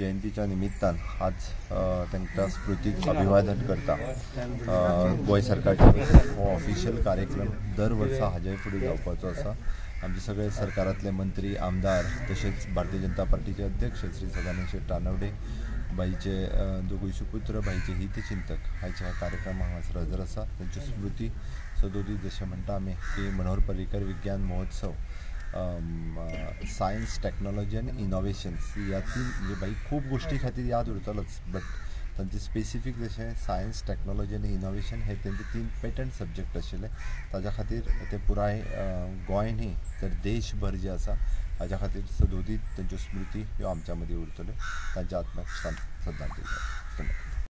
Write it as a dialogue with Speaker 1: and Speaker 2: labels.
Speaker 1: जयंतीच्या निमित्तान आज तांकां स्मृतीक अभिवादन करता. गोंय सरकारचे हो ऑफिशियल कार्यक्रम दर वर्सा हाजे फुडें जावपाचो आसा. आमचे सगळे सरकारांतले मंत्री आमदार तशेंच भारतीय जनता पार्टीचे अध्यक्ष श्री सदानंद शेठ रानवडे बाईचे अ, दोगूय सुपुत्र बाईचे हितचिंतक हायच्या ह्या कार्यक्रमाक हांगासर हजर आसा. तांची स्मृती सदोदी जशें म्हणटा आमी की मनोहर पर्रीकर विज्ञान महोत्सव. सायन्स टेक्नॉलॉजी आनी इनोव्हेशन्स ह्या तीन म्हणजे बाई खूब गोश्टी खातीर याद उरतलोच. बट तांचे स्पेसिफीक जशें सायन्स टेक्नॉलॉजी आनी इनोवेशन हे तेंचे तीन पेटंट सब्जेक्ट आशिल्ले ताज्या खातीर ते पुराय गोंय न्ही तर देशभर जे आसा हाज्या खातीर सदोदीत तांच्यो स्मृती ह्यो आमच्या मदीं उरतल्यो तांच्या आत्म्याक श्रद्धांजली. धन्यवाद.